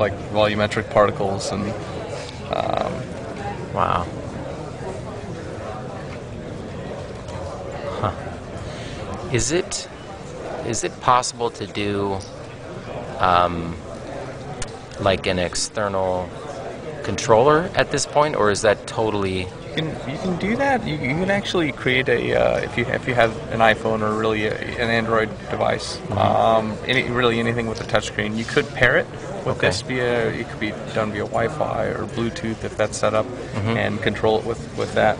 like volumetric particles and um, Wow. Huh. Is it is it possible to do um, like an external controller at this point, or is that totally? You can you can do that. You, you can actually create a uh, if you if you have an iPhone or really a, an Android device, um, any really anything with a touchscreen, you could pair it with Okay. this via it could be done via Wi-Fi or Bluetooth if that's set up, and control it with with that.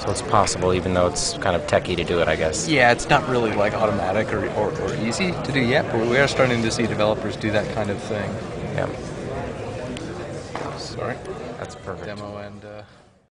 So it's possible, even though it's kind of techy to do it, I guess. Yeah, it's not really like automatic or, or, or easy to do yet, but we are starting to see developers do that kind of thing. Yeah, Sorry, that's perfect. demo and. Uh,